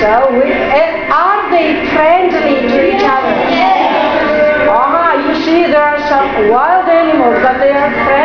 So, with, and are they friendly to each other? Aha, you see there are some wild animals, but they are friendly.